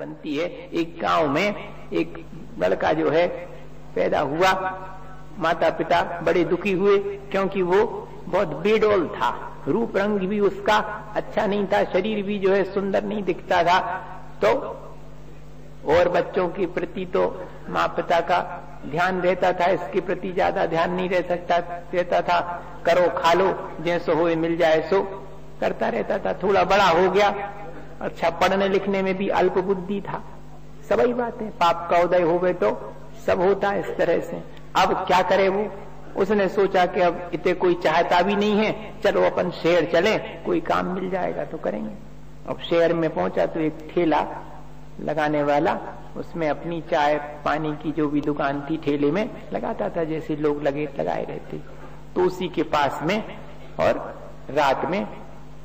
बनती है। एक गाँव में एक लड़का जो है, पैदा हुआ। माता पिता बड़े दुखी हुए, क्योंकि वो बहुत बेडोल था। रूप रंग भी उसका अच्छा नहीं था, शरीर भी जो है सुंदर नहीं दिखता था। तो और बच्चों के प्रति तो माँ पिता का ध्यान रहता था, इसके प्रति ज़्यादा ध्यान नहीं रह सकता, रहता था। करो, खा लो, जैसो हो मिल जाए सो करता रहता था। थोड़ा बड़ा हो गया अच्छा पढ़ने लिखने में भी अल्प बुद्धि था। सबही बात है पाप का उदय हो गए तो सब होता है इस तरह से। अब क्या करे वो? उसने सोचा कि अब इतने कोई चाहता भी नहीं है, चलो अपन शहर चलें, कोई काम मिल जाएगा तो करेंगे। अब शहर में पहुँचा तो एक ठेला लगाने वाला, उसमें अपनी चाय पानी की जो भी दुकान थी ठेले में, लगाता था, जैसे लोग लगे, लगाए रहते। तो उसी के पास में और रात में,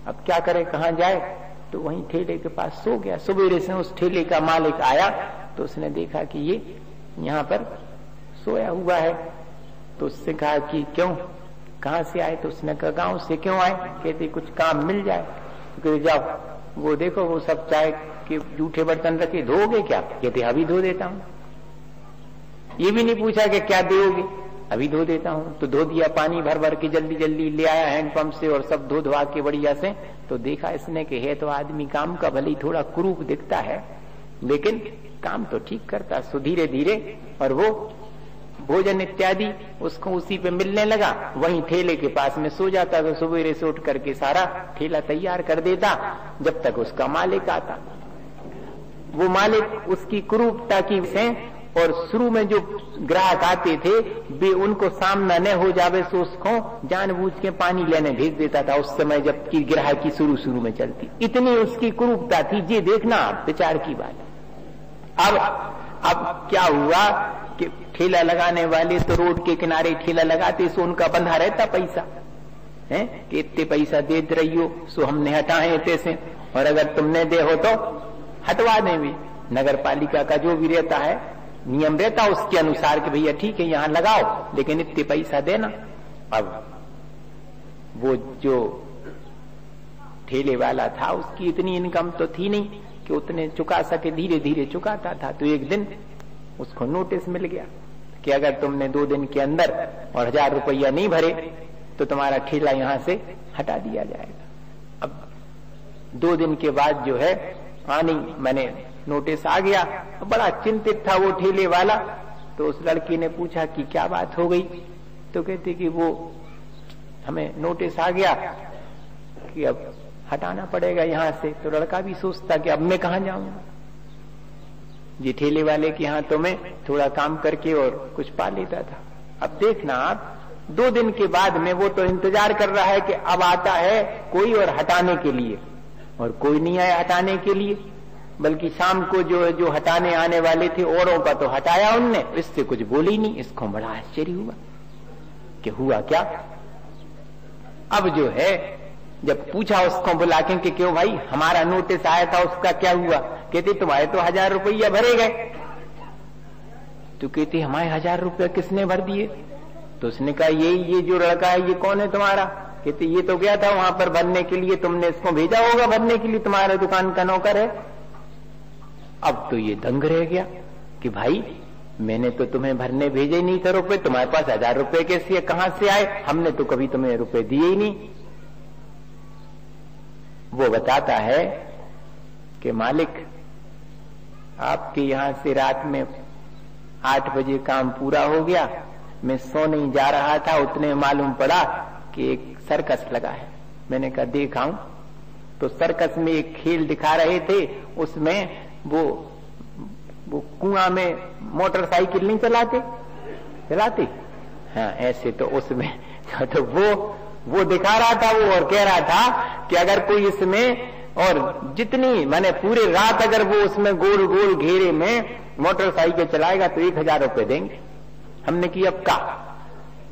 अब क्या करे, कहा जाए? तो वहीं ठेले के पास सो गया। सवेरे से उस ठेले का मालिक आया तो उसने देखा कि ये यहाँ पर सोया हुआ है। तो उससे कहा कि क्यों? कहा से आए? तो उसने कहा, गाँव से क्यों आए? कहते, कुछ काम मिल जाए। तो कहते, जाओ, वो देखो, वो सब चाय के जूठे बर्तन रखे धोगे क्या? कहते, अभी धो देता हूँ। ये भी नहीं पूछा कि क्या दोगे अभी धो देता हूँ। तो धो दिया पानी भर भर के जल्दी जल्दी ले आया हैंडपंप से और सब धो धोआ के बढ़िया से। तो देखा इसने कि है तो आदमी, काम का भले ही थोड़ा कुरूप दिखता है, लेकिन काम तो ठीक करता सो धीरे। और वो भोजन इत्यादि उसको उसी पे मिलने लगा। वहीं ठेले के पास में सो जाता तो सवेरे से उठ करके सारा ठेला तैयार कर देता, जब तक उसका मालिक आता। वो मालिक उसकी कुरूपता की से और शुरू में जो ग्राहक आते थे, वे उनको सामना न हो जावे सो उसको जानबूझ के पानी लेने भेज देता था उस समय जबकि ग्राहकी शुरू शुरू में चलती। इतनी उसकी कुरूपता थी। ये देखना आप, विचार की बात। अब अब क्या हुआ कि ठेला लगाने वाले तो रोड के किनारे ठेला लगाते, सो उनका बंधा रहता पैसा। है? कि इतने पैसा दे रही हो, सो हमने हटाए इतने से। और अगर तुमने दे हो तो हटवा देंगे। नगर पालिका का जो भी रहता है नियम रहता उसके अनुसार कि भैया ठीक है, यहाँ लगाओ, लेकिन इतने पैसा देना। अब वो जो ठेले वाला था, उसकी इतनी इनकम तो थी नहीं कि उतने चुका सके धीरे धीरे चुकाता था। तो एक दिन उसको नोटिस मिल गया कि अगर तुमने दो दिन के अंदर और हज़ार रुपया नहीं भरे तो तुम्हारा ठेला यहाँ से हटा दिया जाएगा। अब दो दिन के बाद जो है आनी मैंने नोटिस आ गया। बड़ा चिंतित था वो ठेले वाला। तो उस लड़की ने पूछा कि क्या बात हो गई? तो कहते कि वो हमें नोटिस आ गया कि अब हटाना पड़ेगा यहाँ से। तो लड़का भी सोचता कि अब मैं कहा जाऊँगा जी ठेले वाले के यहाँ तो मैं थोड़ा काम करके और कुछ पा लेता था। अब देखना आप, दो दिन के बाद में वो तो इंतज़ार कर रहा है कि अब आता है कोई और हटाने के लिए और कोई नहीं आया हटाने के लिए। बल्कि शाम को जो जो हटाने आने वाले थे औरों का तो हटाया उनने। इससे कुछ बोली नहीं। इसको बड़ा आश्चर्य हुआ कि हुआ क्या? अब जो है, जब पूछा उसको, बुला के क्यों भाई, हमारा नोटिस आया था, उसका क्या हुआ? कहते, तुम्हारे तो हज़ार रुपया भरे गए। तो कहते, हमारे हज़ार रुपया किसने भर दिए? तो उसने कहा, ये ये जो लड़का है, ये कौन है तुम्हारा? कहते, ये तो गया था वहाँ पर भरने के लिए। तुमने इसको भेजा होगा भरने के लिए। तुम्हारे दुकान का नौकर है। अब तो ये दंग रह गया कि भाई, मैंने तो तुम्हें भरने भेजे ही नहीं थे रुपए, तुम्हारे पास हज़ार रुपए कैसे कहाँ से आए? हमने तो कभी तुम्हें रुपए दिए ही नहीं। वो बताता है कि मालिक, आपके यहाँ से रात में आठ बजे काम पूरा हो गया। मैं सो नहीं जा रहा था, उतने मालूम पड़ा कि एक सर्कस लगा है। मैंने कहा देखाऊं तो सर्कस में एक खेल दिखा रहे थे, उसमें वो वो कुआँ में मोटरसाइकिल नहीं चलाते? चलाते? हाँ ऐसे तो उसमें तो वो वो दिखा रहा था वो और कह रहा था कि अगर कोई इसमें और जितनी, मैंने पूरे रात अगर वो उसमें गोल गोल घेरे में मोटरसाइकिल चलाएगा तो एक हज़ार रुपये देंगे। हमने की अब का?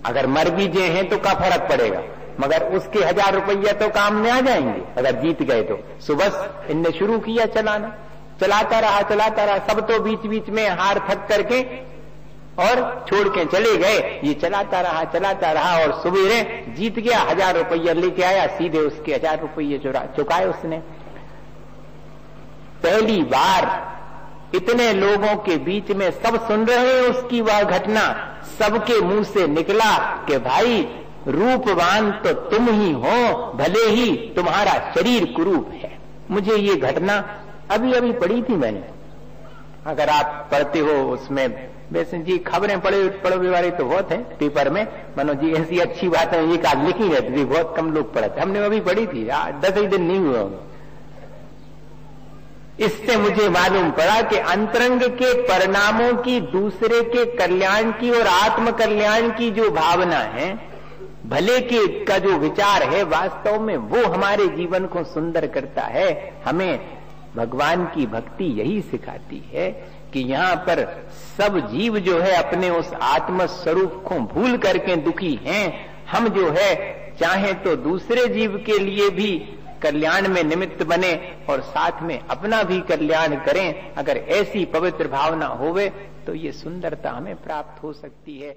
अगर मर भी जे हैं तो का फ़र्क पड़ेगा? मगर उसके हज़ार रुपया तो काम में आ जाएँगे, अगर जीत गए तो। सुबह इनने शुरू किया चलाना। चलाता रहा चलाता रहा, सब तो बीच बीच में हार थक करके और छोड़ के चले गए। ये चलाता रहा चलाता रहा और सवेरे जीत गया, हज़ार रुपया लेके आया, सीधे उसके हज़ार रुपये चुकाए उसने। पहली बार इतने लोगों के बीच में सब सुन रहे हैं उसकी वह घटना। सबके मुँह से निकला कि भाई, रूपवान तो तुम ही हो, भले ही तुम्हारा शरीर कुरूप है। मुझे ये घटना अभी अभी पढ़ी थी मैंने। अगर आप पढ़ते हो उसमें, वैसे जी, खबरें पढ़े पढ़ोगे वाली तो बहुत है, पेपर में। मनो जी, ऐसी अच्छी बात है एक आज लिखी रहती थी बहुत कम लोग पढ़ते हमने अभी पढ़ी थी दस ही दिन नहीं हुआ इससे मुझे मालूम पड़ा कि अंतरंग के परिणामों की, दूसरे के कल्याण की और आत्म कल्याण की जो भावना है, भले के का जो विचार है, वास्तव में वो हमारे जीवन को सुंदर करता है। हमें भगवान की भक्ति यही सिखाती है कि यहाँ पर सब जीव जो है अपने उस आत्म स्वरूप को भूल करके दुखी हैं। हम जो है, चाहे तो दूसरे जीव के लिए भी कल्याण में निमित्त बने और साथ में अपना भी कल्याण करें। अगर ऐसी पवित्र भावना होवे तो ये सुंदरता हमें प्राप्त हो सकती है।